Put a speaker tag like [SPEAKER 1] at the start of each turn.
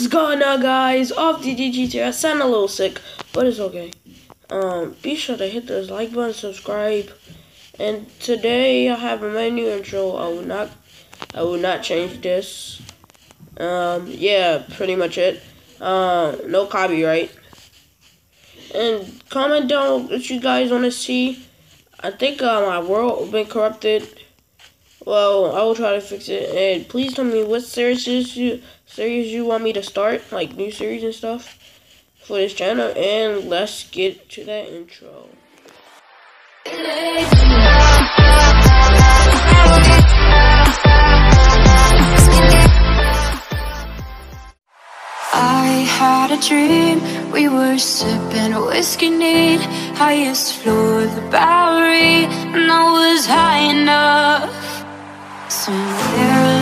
[SPEAKER 1] What's going on guys? Off the DGT. I sound a little sick, but it's okay. Um, be sure to hit this like button, subscribe. And today I have a menu intro. I will not I will not change this. Um, yeah, pretty much it. Um, no copyright. And comment down what you guys want to see. I think uh, my world been corrupted. Well, I will try to fix it. And please tell me what series you series you want me to start, like new series and stuff for this channel. And let's get to that intro.
[SPEAKER 2] I had a dream, we were sipping whiskey neat Highest floor of the Bowery, and I was high enough Somewhere